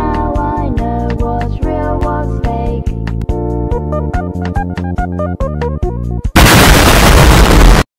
now.